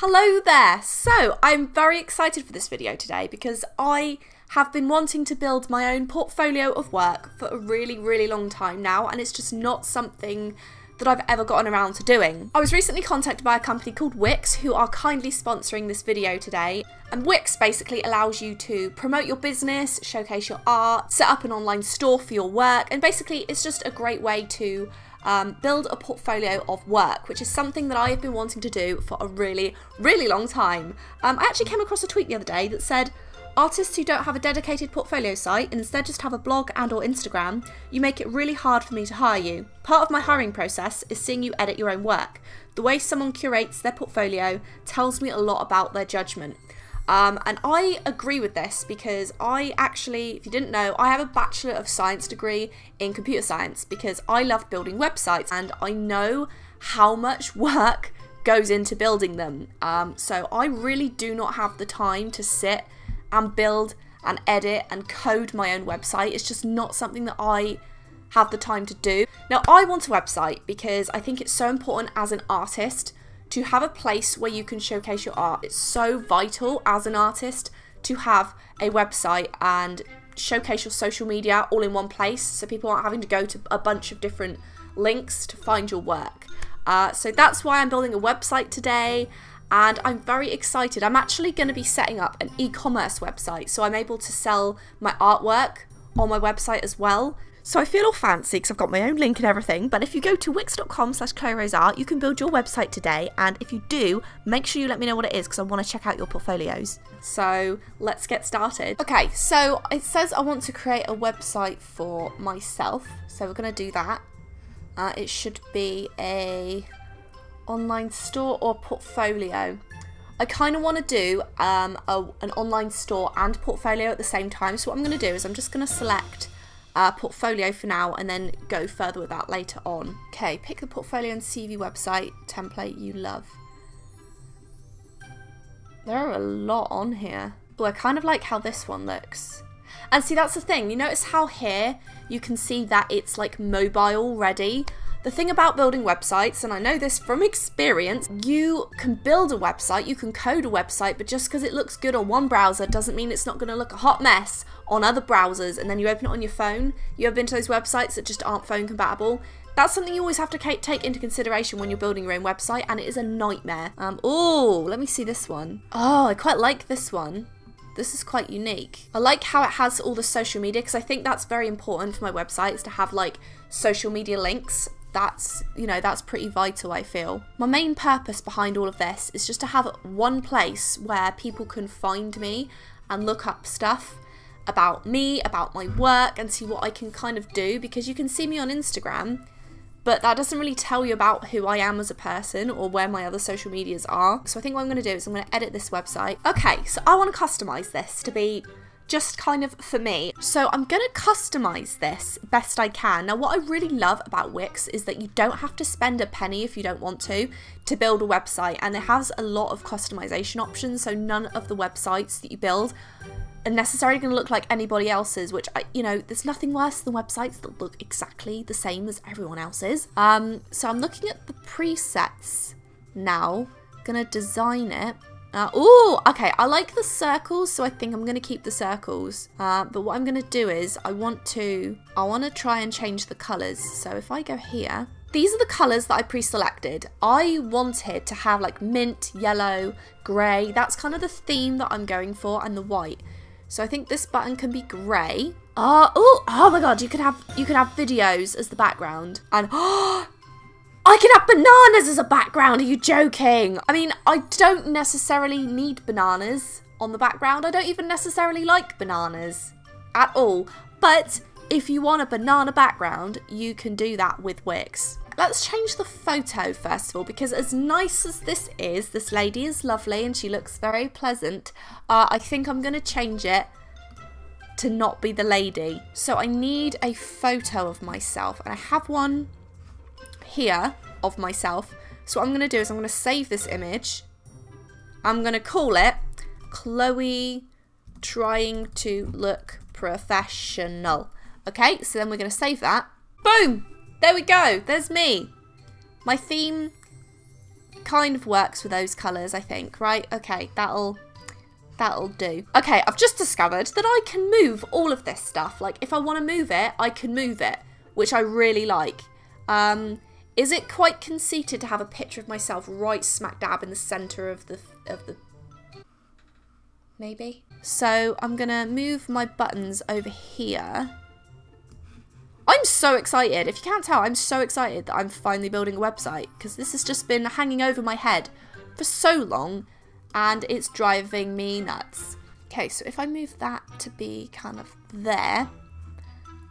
Hello there! So, I'm very excited for this video today because I have been wanting to build my own portfolio of work for a really, really long time now, and it's just not something that I've ever gotten around to doing. I was recently contacted by a company called Wix who are kindly sponsoring this video today. And Wix basically allows you to promote your business, showcase your art, set up an online store for your work, and basically it's just a great way to um, build a portfolio of work, which is something that I have been wanting to do for a really, really long time. Um, I actually came across a tweet the other day that said, Artists who don't have a dedicated portfolio site instead just have a blog and or Instagram, you make it really hard for me to hire you. Part of my hiring process is seeing you edit your own work. The way someone curates their portfolio tells me a lot about their judgment. Um, and I agree with this because I actually, if you didn't know, I have a Bachelor of Science degree in computer science because I love building websites and I know how much work goes into building them. Um, so I really do not have the time to sit and build and edit and code my own website. It's just not something that I have the time to do. Now, I want a website because I think it's so important as an artist to have a place where you can showcase your art. It's so vital as an artist to have a website and showcase your social media all in one place so people aren't having to go to a bunch of different links to find your work. Uh, so that's why I'm building a website today and I'm very excited. I'm actually going to be setting up an e-commerce website so I'm able to sell my artwork on my website as well. So I feel all fancy because I've got my own link and everything, but if you go to wix.com slash art, you can build your website today, and if you do, make sure you let me know what it is because I want to check out your portfolios. So let's get started. Okay, so it says I want to create a website for myself, so we're going to do that. Uh, it should be a online store or portfolio. I kind of want to do um, a, an online store and portfolio at the same time. So what I'm going to do is I'm just going to select uh, portfolio for now and then go further with that later on. Okay, pick the portfolio and CV website template you love. There are a lot on here. Oh, I kind of like how this one looks. And see, that's the thing. You notice how here you can see that it's like mobile ready. The thing about building websites, and I know this from experience, you can build a website, you can code a website, but just because it looks good on one browser doesn't mean it's not going to look a hot mess on other browsers. And then you open it on your phone. You ever been to those websites that just aren't phone compatible? That's something you always have to take into consideration when you're building your own website, and it is a nightmare. Um, oh, let me see this one. Oh, I quite like this one. This is quite unique. I like how it has all the social media because I think that's very important for my websites to have like social media links that's you know that's pretty vital i feel my main purpose behind all of this is just to have one place where people can find me and look up stuff about me about my work and see what i can kind of do because you can see me on instagram but that doesn't really tell you about who I am as a person or where my other social medias are. So I think what I'm going to do is I'm to edit this website. Okay, so I want to customize this to be just kind of for me. So I'm going to customize this best I can. Now what I really love about Wix is that you don't have to spend a penny if you don't want to to build a website and it has a lot of customization options so none of the websites that you build necessarily going to look like anybody else's which I, you know there's nothing worse than websites that look exactly the same as everyone else's um so i'm looking at the presets now gonna design it uh, oh, okay. I like the circles, so I think I'm going to keep the circles. Uh, but what I'm going to do is I want to, I want to try and change the colours. So if I go here, these are the colours that I pre-selected. I wanted to have like mint, yellow, grey. That's kind of the theme that I'm going for and the white. So I think this button can be grey. Uh, oh, oh my god, you could have you could have videos as the background. And oh, I can have bananas as a background. Are you joking? I mean, I don't necessarily need bananas on the background. I don't even necessarily like bananas at all. But if you want a banana background, you can do that with Wix. Let's change the photo first of all, because as nice as this is, this lady is lovely and she looks very pleasant. Uh, I think I'm going to change it to not be the lady. So I need a photo of myself, and I have one here of myself. So what I'm going to do is I'm going to save this image. I'm going to call it Chloe trying to look professional. Okay, so then we're going to save that. Boom! There we go. There's me. My theme kind of works with those colours, I think, right? Okay, that'll that'll do. Okay, I've just discovered that I can move all of this stuff. Like, if I want to move it, I can move it, which I really like. Um, is it quite conceited to have a picture of myself right smack dab in the centre of the of the maybe? So I'm gonna move my buttons over here. I'm so excited. If you can't tell, I'm so excited that I'm finally building a website because this has just been hanging over my head for so long and it's driving me nuts. Okay, so if I move that to be kind of there,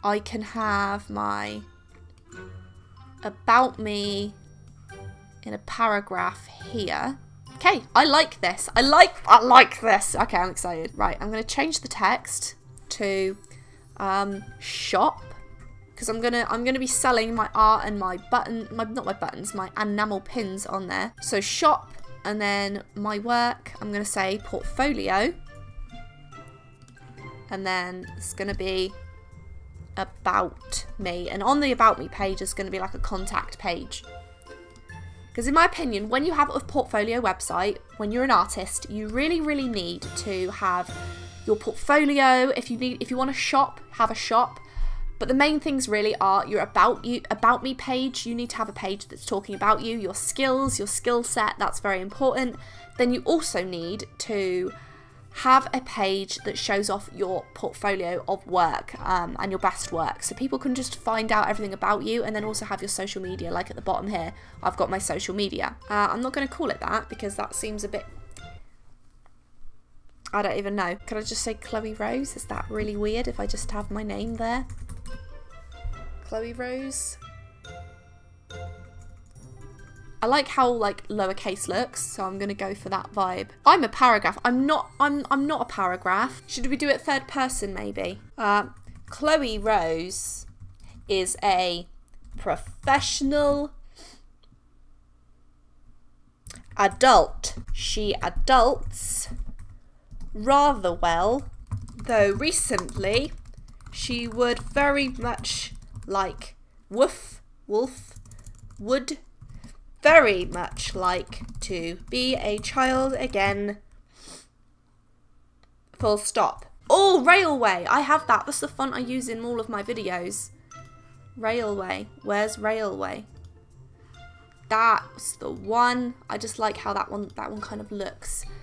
I can have my about me in a paragraph here. Okay, I like this. I like I like this. Okay, I'm excited. Right, I'm going to change the text to um, shop because I'm gonna I'm gonna be selling my art and my button my not my buttons my enamel pins on there. So shop and then my work I'm gonna say portfolio. And then it's gonna be about me. And on the about me page is to be like a contact page. Because in my opinion when you have a portfolio website when you're an artist you really really need to have your portfolio. If you need if you want to shop have a shop but the main things really are your about you about me page. You need to have a page that's talking about you your skills your skill set that's very important. Then you also need to have a page that shows off your portfolio of work um, and your best work. So people can just find out everything about you and then also have your social media like at the bottom here I've got my social media. Uh, I'm not going to call it that because that seems a bit I don't even know. Could I just say Chloe Rose? Is that really weird if I just have my name there Chloe Rose I like how like lowercase looks, so I'm gonna go for that vibe. I'm a paragraph. I'm not. I'm. I'm not a paragraph. Should we do it third person maybe? Uh, Chloe Rose is a professional adult. She adults rather well, though recently she would very much like woof, wolf, would very much like to be a child again. Full stop. Oh, Raleway. I have that. That's the font I use in all of my videos. Raleway. Where's Raleway? That's the one. I just like how that one that one kind of looks.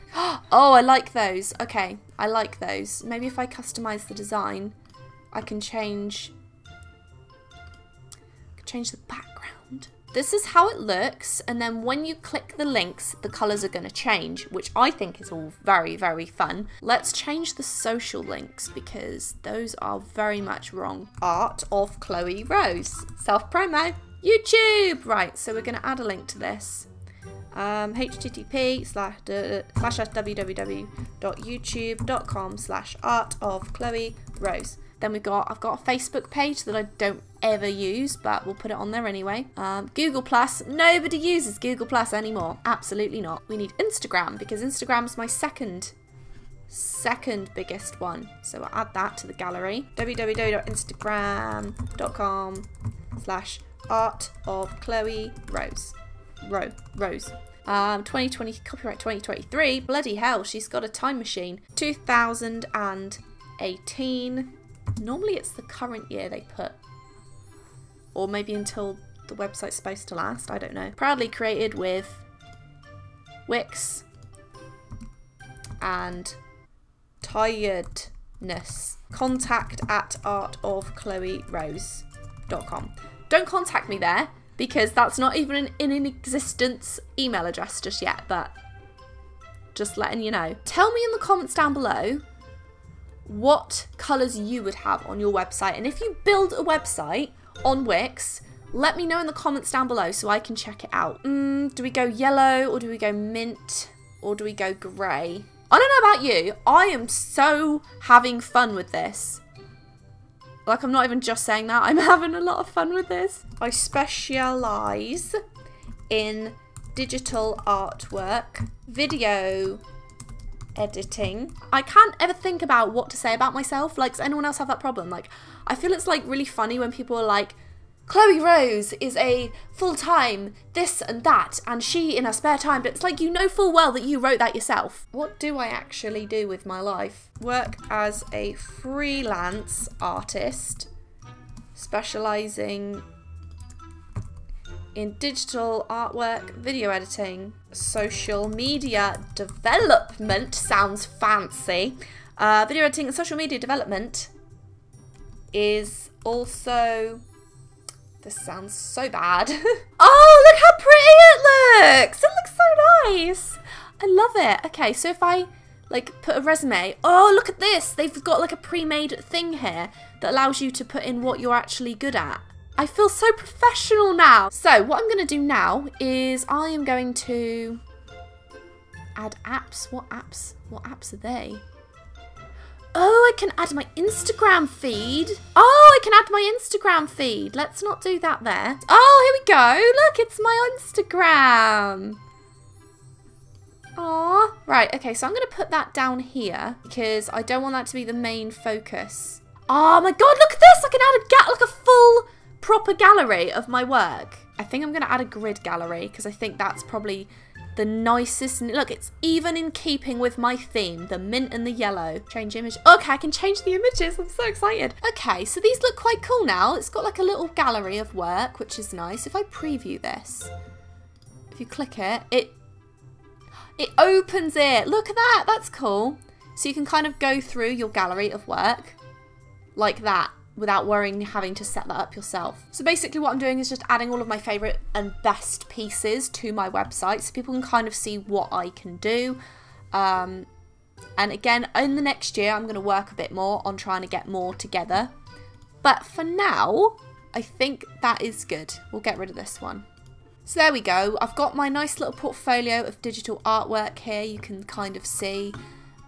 Oh, I like those. Okay, I like those. Maybe if I customize the design, I can change change the background. This is how it looks, and then when you click the links, the colours are going to change, which I think is all very, very fun. Let's change the social links because those are very much wrong. Art of Chloe Rose. Self-promo. YouTube! Right, so we're going to add a link to this. Um, http slash slash www.youtube.com slash art of Chloe Rose. Then we've got, I've got a Facebook page that I don't ever use, but we'll put it on there anyway. Um, Google Plus, nobody uses Google Plus anymore. Absolutely not. We need Instagram because Instagram's my second second biggest one. So I'll add that to the gallery. www.instagram.com slash art of Chloe Rose. Ro Rose. Um, 2020 copyright 2023. Bloody hell, she's got a time machine. 2018. Normally it's the current year they put. Or maybe until the website's supposed to last, I don't know. Proudly created with Wix and tiredness. Contact at artofchloerose.com. Don't contact me there because that's not even an in an existence email address just yet, but just letting you know. Tell me in the comments down below what colours you would have on your website. And if you build a website on Wix, let me know in the comments down below so I can check it out. Mm, do we go yellow or do we go mint or do we go grey? I don't know about you, I am so having fun with this. Like, I'm not even just saying that, I'm having a lot of fun with this. I specialise in digital artwork, video editing. I can't ever think about what to say about myself. Like, does anyone else have that problem? Like, I feel it's like really funny when people are like, Chloe Rose is a full time this and that, and she in her spare time, but it's like you know full well that you wrote that yourself. What do I actually do with my life? Work as a freelance artist, specializing in digital artwork, video editing, social media development sounds fancy. Uh, video editing and social media development is also this sounds so bad. oh, look how pretty it looks. It looks so nice. I love it. Okay, so if I like put a resume, oh, look at this. They've got like a pre-made thing here that allows you to put in what you're actually good at. I feel so professional now. So what I'm going to do now is I am going to add apps. What apps? What apps are they? Oh, I can add my Instagram feed. Oh, I can add my Instagram feed. Let's not do that there. Oh, here we go. Look, it's my Instagram. Aw. Right, okay, so I'm going to put that down here because I don't want that to be the main focus. Oh my god, look at this. I can add a gap, like a full proper gallery of my work. I think I'm going to add a grid gallery because I think that's probably the nicest. Look, it's even in keeping with my theme, the mint and the yellow. Change image. Okay, I can change the images. I'm so excited. Okay, so these look quite cool now. It's got like a little gallery of work, which is nice. If I preview this, if you click it, it it opens it. Look at that. That's cool. So you can kind of go through your gallery of work like that without worrying having to set that up yourself. So basically what I'm doing is just adding all of my favourite and best pieces to my website so people can kind of see what I can do. Um, and again, in the next year, I'm going to work a bit more on trying to get more together. But for now, I think that is good. We'll get rid of this one. So there we go. I've got my nice little portfolio of digital artwork here. You can kind of see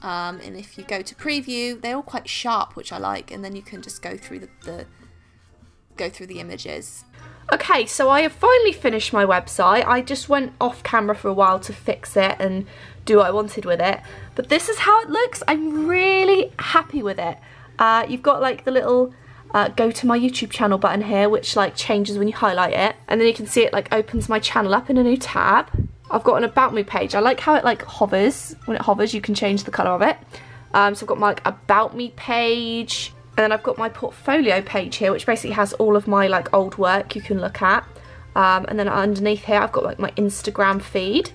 um, and if you go to preview, they're all quite sharp, which I like, and then you can just go through the, the go through the images. Okay, so I have finally finished my website. I just went off camera for a while to fix it and do what I wanted with it. But this is how it looks. I'm really happy with it. Uh, you've got like the little uh, go to my YouTube channel button here, which like changes when you highlight it. And then you can see it like opens my channel up in a new tab. I've got an about me page. I like how it like hovers. When it hovers, you can change the colour of it. Um, so I've got my like about me page. And then I've got my portfolio page here, which basically has all of my like old work you can look at. Um, and then underneath here, I've got like my Instagram feed.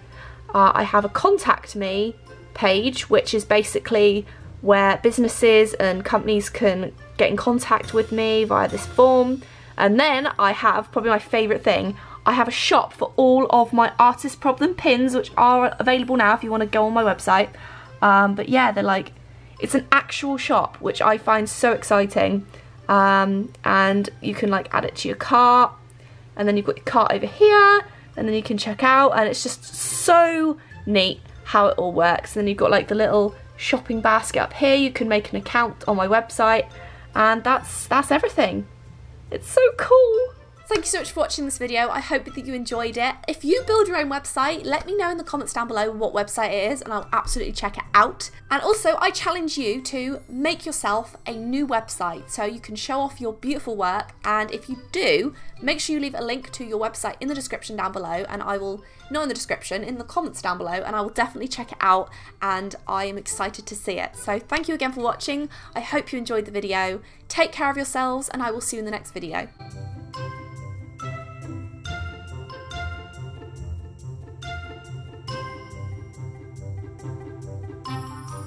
Uh, I have a contact me page, which is basically where businesses and companies can get in contact with me via this form. And then I have probably my favourite thing. I have a shop for all of my artist problem pins, which are available now if you want to go on my website. Um, but yeah, they're like, it's an actual shop, which I find so exciting. Um, and you can like add it to your cart, and then you've got your cart over here, and then you can check out, and it's just so neat how it all works. And then you've got like the little shopping basket up here. You can make an account on my website, and that's that's everything. It's so cool. Thank you so much for watching this video. I hope that you enjoyed it. If you build your own website, let me know in the comments down below what website it is and I'll absolutely check it out. And also, I challenge you to make yourself a new website so you can show off your beautiful work. And if you do, make sure you leave a link to your website in the description down below and I will, not in the description, in the comments down below and I will definitely check it out and I am excited to see it. So thank you again for watching. I hope you enjoyed the video. Take care of yourselves and I will see you in the next video.